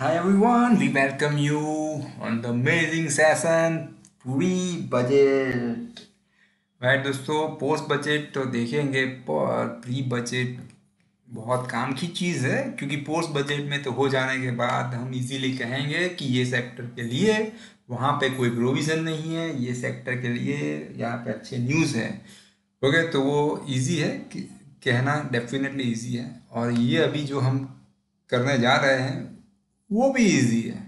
Hi everyone, we welcome you on the amazing session pre-budget. भाई दोस्तों post budget तो देखेंगे पर प्री बजट बहुत काम की चीज़ है क्योंकि पोस्ट बजट में तो हो जाने के बाद हम इजीली कहेंगे कि ये सेक्टर के लिए वहाँ पे कोई प्रोविज़न नहीं है ये सेक्टर के लिए यहाँ पे अच्छे न्यूज़ है। ओके तो वो इजी है कि कहना डेफिनेटली इजी है। और ये अभी जो हम करने जा रहे हैं वो भी इजी है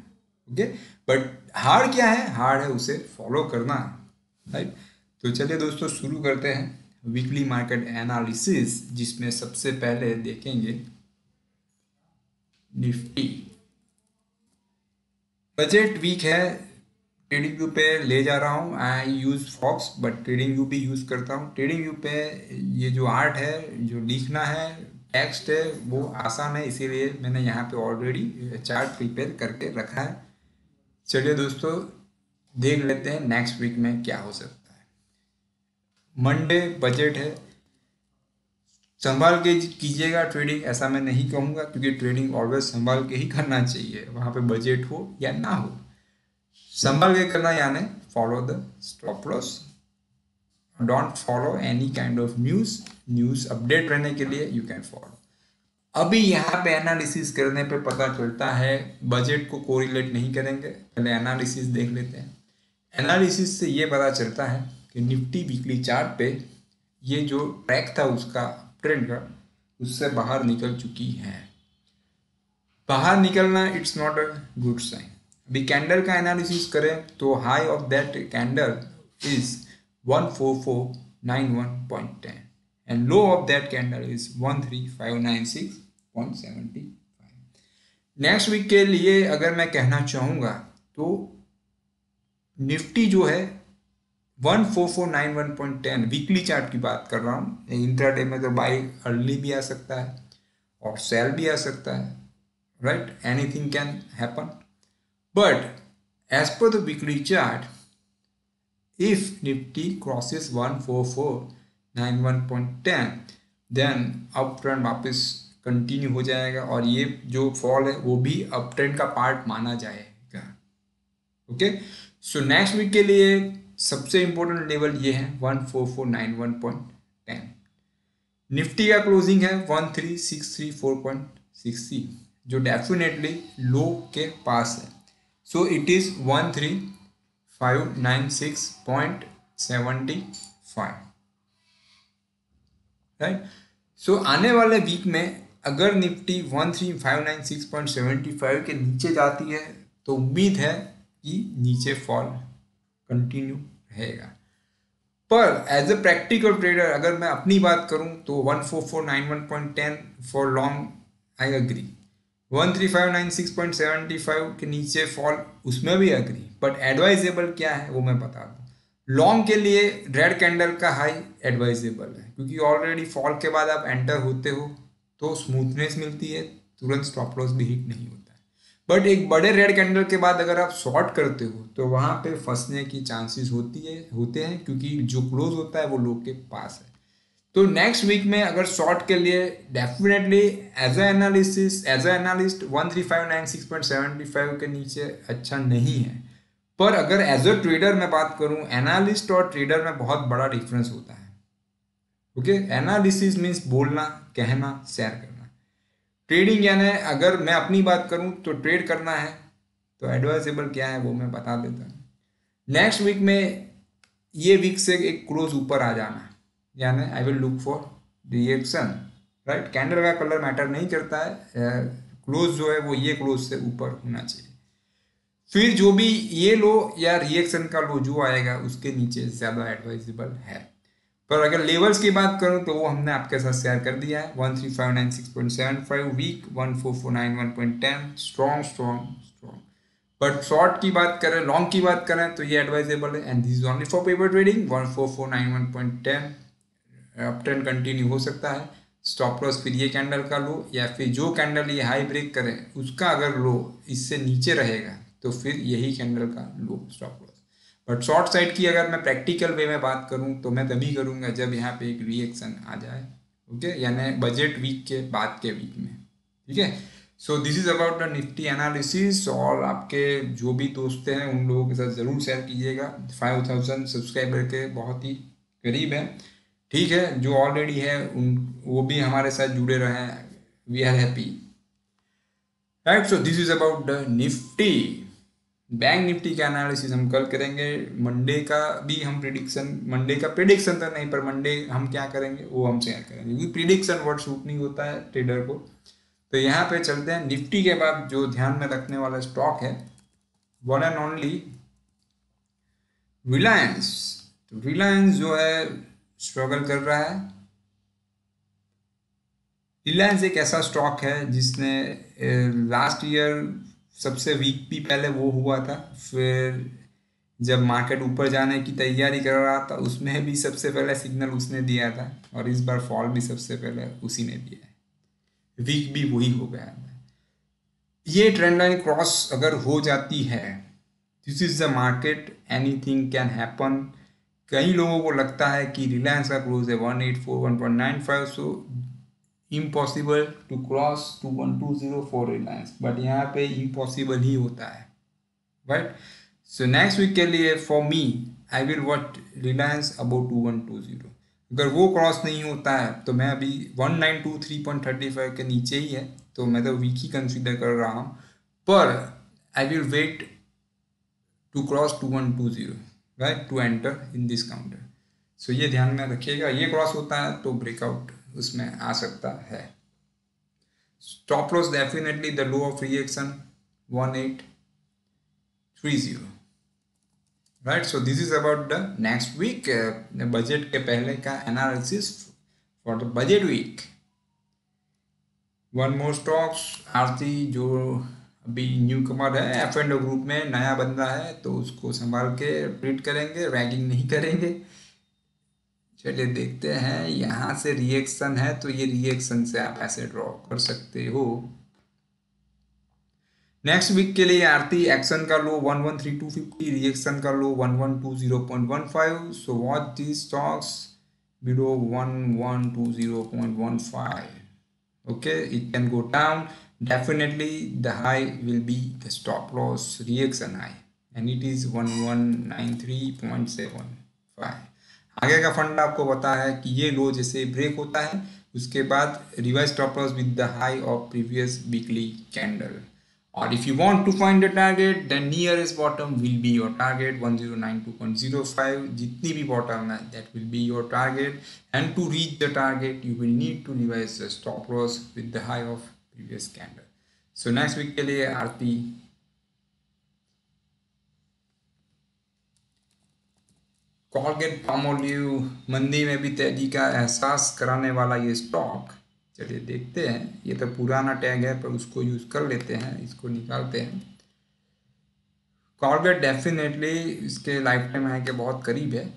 ओके बट हार्ड क्या है? हार्ड है उसे फॉलो करना राइट तो चलिए दोस्तों, शुरू करते हैं वीकली मार्केट एनालिसिस जिसमें सबसे पहले देखेंगे निफ्टी। बजट वीक है ट्रेडिंग व्यू पे ले जा रहा हूँ। I use fox but TradingView भी यूज़ करता हूँ। ट्रेडिंग व्यू पे ये जो आर्ट है, जो लिखना है टेक्स्ट है, वो आसान है, इसीलिए मैंने यहाँ पे ऑलरेडी चार्ट प्रिपेयर करके रखा है। चलिए दोस्तों, देख लेते हैं नेक्स्ट वीक में क्या हो सकता है। मंडे बजट है। संभाल के कीजिएगा ट्रेडिंग ऐसा मैं नहीं कहूँगा, क्योंकि ट्रेडिंग ऑलवेज संभाल के ही करना चाहिए, वहाँ पे बजट हो या ना हो। संभाल के करना यानी follow the stop loss don't follow any kind of news news update रहने के लिए यू कैन फॉलो अभी यहाँ पे एनालिसिस करने पे पता चलता है बजट को कोरिलेट नहीं करेंगे। पहले एनालिसिस देख लेते हैं। एनालिसिस से ये पता चलता है कि निफ्टी वीकली चार्ट पे ये जो ट्रैक था उसका ट्रेंड का, उससे बाहर निकल चुकी है। बाहर निकलना it's not a good sign अभी कैंडल का एनालिसिस करें तो high of that candle is one four four nine one point ten and low of that candle is one three five nine six point seventy five next week के लिए अगर मैं कहना चाहूँगा तो निफ्टी जो है one four four nine one point ten weekly chart की बात कर रहा हूँ। इंट्राडे में तो बाई अर्ली भी आ सकता है और सेल भी आ सकता है right anything can happen but as per the weekly chart nine one point ten then up वापस कंटिन्यू हो जाएगा और ये जो फॉल है, वो भी अप ट्रेंड का पार्ट माना जाएगा। ओके सो नेक्स्ट वीक के लिए सबसे इंपॉर्टेंट लेवल ये है one four four nine one point ten Nifty का क्लोजिंग है one three six three four point six three जो डेफिनेटली लो के पास है। So it is one three five nine six point seventy five right so आने वाले week में अगर Nifty one three five nine six point seventy five के नीचे जाती है तो उम्मीद है कि नीचे फॉल कंटिन्यू रहेगा। पर एज अ प्रैक्टिकल ट्रेडर अगर मैं अपनी बात करूँ तो one four four nine one point ten for long I agree one three five nine six point seventy five के नीचे फॉल उसमें भी अग्री बट एडवाइजेबल क्या है वो मैं बता दूँ। लॉन्ग के लिए रेड कैंडल का हाई एडवाइजेबल है, क्योंकि ऑलरेडी फॉल के बाद आप एंटर होते हो तो स्मूथनेस मिलती है, तुरंत स्टॉप लॉस भी हिट नहीं होता है। बट एक बड़े रेड कैंडल के बाद अगर आप शॉर्ट करते हो तो वहाँ पे फंसने की चांसेस होती है, होते हैं, क्योंकि जो क्लोज होता है वो लोग के पास है। तो नेक्स्ट वीक में अगर शॉर्ट के लिए definitely as a analysis as a analyst one three five nine six point seventy five के नीचे अच्छा नहीं है। पर अगर एज अ ट्रेडर मैं बात करूँ एनालिस्ट और ट्रेडर में बहुत बड़ा डिफरेंस होता है। ओके एनालिसिस मीन्स बोलना, कहना शेयर करना। ट्रेडिंग यानी अगर मैं अपनी बात करूँ तो ट्रेड करना है तो एडवाइजेबल क्या है वो मैं बता देता हूँ। नेक्स्ट वीक में ये वीक से एक क्लोज ऊपर आ जाना है। यानी I will look for reaction right candle का कलर मैटर नहीं करता है क्लोज जो है वो ये क्लोज से ऊपर होना चाहिए। फिर जो भी ये लो या रिएक्शन का लो जो आएगा, उसके नीचे ज़्यादा एडवाइजेबल है। पर अगर लेवल्स की बात करूँ तो वो हमने आपके साथ शेयर कर दिया है। One three five nine six point seven five week one four four nine one point ten strong strong strong but short की बात करें लॉन्ग की बात करें तो ये एडवाइजेबल है। And this only for paper trading one four four nine one point ten up trend continue हो सकता है। स्टॉप लॉस फिर ये कैंडल का लो या फिर जो कैंडल ये हाई ब्रेक करे, उसका अगर लो, इससे नीचे रहेगा तो फिर यही कैंडल का low stop loss but short side की अगर मैं प्रैक्टिकल वे में बात करूँ तो मैं तभी करूँगा जब यहाँ पे एक रिएक्शन आ जाए ओके यानी बजट वीक के बाद के वीक में, ठीक है? So this is about the Nifty analysis और आपके जो भी दोस्त हैं, उन लोगों के साथ ज़रूर शेयर कीजिएगा। फाइव थाउज़ेंड सब्सक्राइबर के बहुत ही करीब है। ठीक है, जो ऑलरेडी है, उन, वो भी हमारे साथ जुड़े रहे। We are happy right so this is about the Nifty bank Nifty का एनालिसिस हम कल करेंगे। मंडे का भी हम प्रिडिक्शन मंडे का प्रिडिक्शन तो नहीं, पर मंडे हम क्या करेंगे, वो हम शेयर करेंगे। क्योंकि प्रिडिक्शन वर्ड शूट नहीं होता है ट्रेडर को। तो यहाँ पे चलते हैं। निफ्टी के बाद जो ध्यान में रखने वाला स्टॉक है वन एंड ओनली रिलायंस तो रिलायंस जो है स्ट्रगल कर रहा है। रिलायंस एक ऐसा स्टॉक है जिसने लास्ट ईयर सबसे वीक भी पहले वो हुआ था, फिर जब मार्केट ऊपर जाने की तैयारी कर रहा था, उसमें भी सबसे पहले सिग्नल उसने दिया था और इस बार फॉल भी सबसे पहले उसी ने दिया है। वीक भी वही हो गया है। ये ट्रेंड लाइन क्रॉस अगर हो जाती है this is the market anything can happen कई लोगों को लगता है कि रिलायंस का क्लोज है one eight four one point nine five so impossible to cross two one two zero for Reliance but यहाँ पे इम्पॉसिबल ही होता है राइट सो नेक्स्ट वीक के लिए for me I will watch Reliance about two one two zero अगर वो cross नहीं होता है तो मैं अभी one nine two three point thirty five के नीचे ही है तो मैं तो वीक ही कंसिडर कर रहा हूँ, पर I will wait to cross two one two zero right to enter in this counter so ये ध्यान में रखिएगा, ये क्रॉस होता है तो ब्रेकआउट उसमें आ सकता है। Stop loss definitely the low of reaction one eight three zero right so this is about the next week budget के पहले का analysis for the budget week one more stocks Aarti, जो अभी न्यू कमर है एफ़ एंड ग्रुप में नया बंदा है तो उसको संभाल के ट्रीट करेंगे रैगिंग नहीं करेंगे। चलिए देखते हैं, यहाँ से रिएक्शन है तो ये रिएक्शन से आप ऐसे ड्रॉ कर सकते हो। नेक्स्ट वीक के लिए आरती एक्शन का low one one three two fifty reaction का low one one two zero point one five so what the stocks below one one two zero point one definitely, the high will be the stop loss reaction high, and it is 1193.75 आगे का fund आपको पता है कि ये लो जैसे break होता है, उसके बाद revise stop loss with the high of previous weekly candle और if you want to find the target then nearest bottom will be your target 1092.05 जितनी भी बॉटम है that will be your target and to reach the target you will need to revise the stop loss with the high of previous candle so next week के लिए आरती Colgate Palmolive मंदी में भी तेज़ी का एहसास कराने वाला ये स्टॉक चलिए देखते हैं। ये तो पुराना टैग है, पर उसको यूज़ कर लेते हैं, इसको निकालते हैं। कॉलगेट डेफिनेटली इसके लाइफ टाइम है के बहुत करीब है।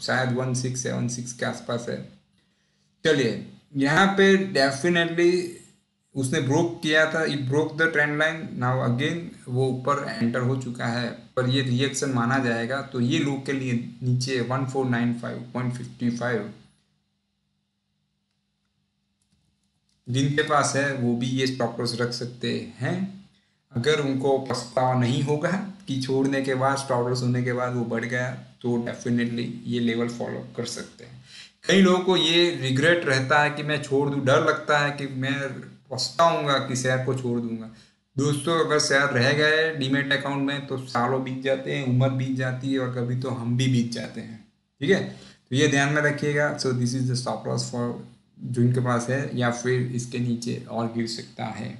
शायद वन सिक्स सेवन सिक्स के आसपास है। चलिए यहाँ पे डेफिनेटली उसने ब्रोक किया था it broke the trend line now again वो ऊपर एंटर हो चुका है, पर ये रिएक्शन माना जाएगा तो ये लोग के लिए नीचे one four nine five point fifty five जिनके पास है, वो भी ये स्टॉप लॉस रख सकते हैं। अगर उनको पछतावा नहीं होगा कि छोड़ने के बाद स्टॉप लॉस होने के बाद वो बढ़ गया तो डेफिनेटली ये लेवल फॉलो कर सकते हैं। कई लोगों को ये रिग्रेट रहता है कि मैं छोड़ दूँ, डर लगता है कि मैं पछताऊँगा कि शेयर को छोड़ दूँगा। दोस्तों, अगर शेयर रह गए डीमेट अकाउंट में तो सालों बीत जाते हैं, उम्र बीत जाती है और कभी तो हम भी बीत जाते हैं। ठीक है? तो ये ध्यान में रखिएगा। So this is the stop loss for जो इनके पास है, या फिर इसके नीचे और गिर सकता है।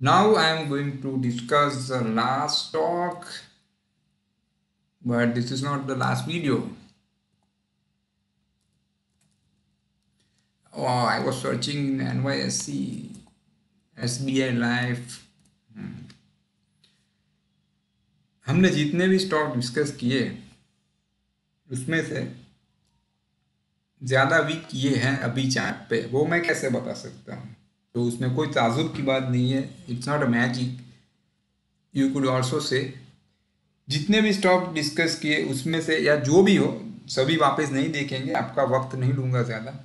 Now I am going to discuss the last stock but this is not the last video oh, I was searching in NYSC, SBI Life. हमने जितने भी स्टॉक डिस्कस किए उसमें से ज़्यादा वीक ये हैं अभी चार्ट पे। वो मैं कैसे बता सकता हूँ? तो उसमें कोई ताजुब की बात नहीं है। It's not a magic you could also say जितने भी स्टॉक डिस्कस किए उसमें से या जो भी हो सभी वापस नहीं देखेंगे। आपका वक्त नहीं लूँगा ज़्यादा।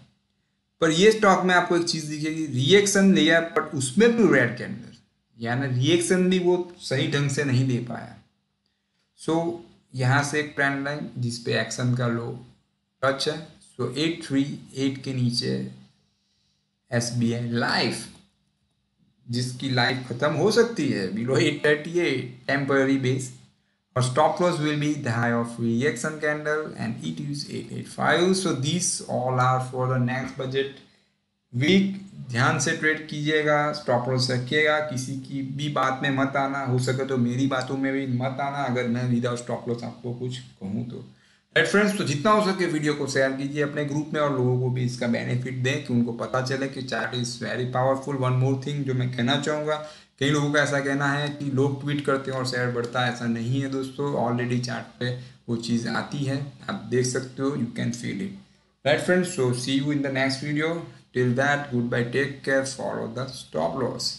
पर ये स्टॉक में आपको एक चीज़ दिखेगी रिएक्शन लिया बट उसमें भी रेड कैंडल यानी रिएक्शन भी वो सही ढंग से नहीं दे पाया। सो so, यहाँ से एक ट्रेंड लाइन जिसपे एक्शन का लो टच है। सो एट थ्री एट के नीचे एस बी आई लाइफ जिसकी लाइफ खत्म हो सकती है। Below eight thirty eight temporary base और stop loss will be the high of reaction candle and it is 885 so, these all are for the next budget week. ध्यान से trade कीजिएगा stop loss रखिएगा, किसी की भी बात में मत आना, हो सके तो मेरी बातों में भी मत आना, अगर मैं विदाउट स्टॉप लॉस आपको कुछ कहूँ तो। राइट फ्रेंड्स तो जितना हो सके वीडियो को शेयर कीजिए अपने ग्रुप में और लोगों को भी इसका बेनिफिट दें, कि उनको पता चले कि chart is very powerful one more thing जो मैं कहना चाहूँगा कई लोगों का ऐसा कहना है कि लोग ट्वीट करते हैं और शेयर बढ़ता है, ऐसा नहीं है दोस्तों। ऑलरेडी चार्ट पे वो चीज़ आती है, आप देख सकते हो you can feel it right friends so see you in the next video till that goodbye take care follow the stop loss.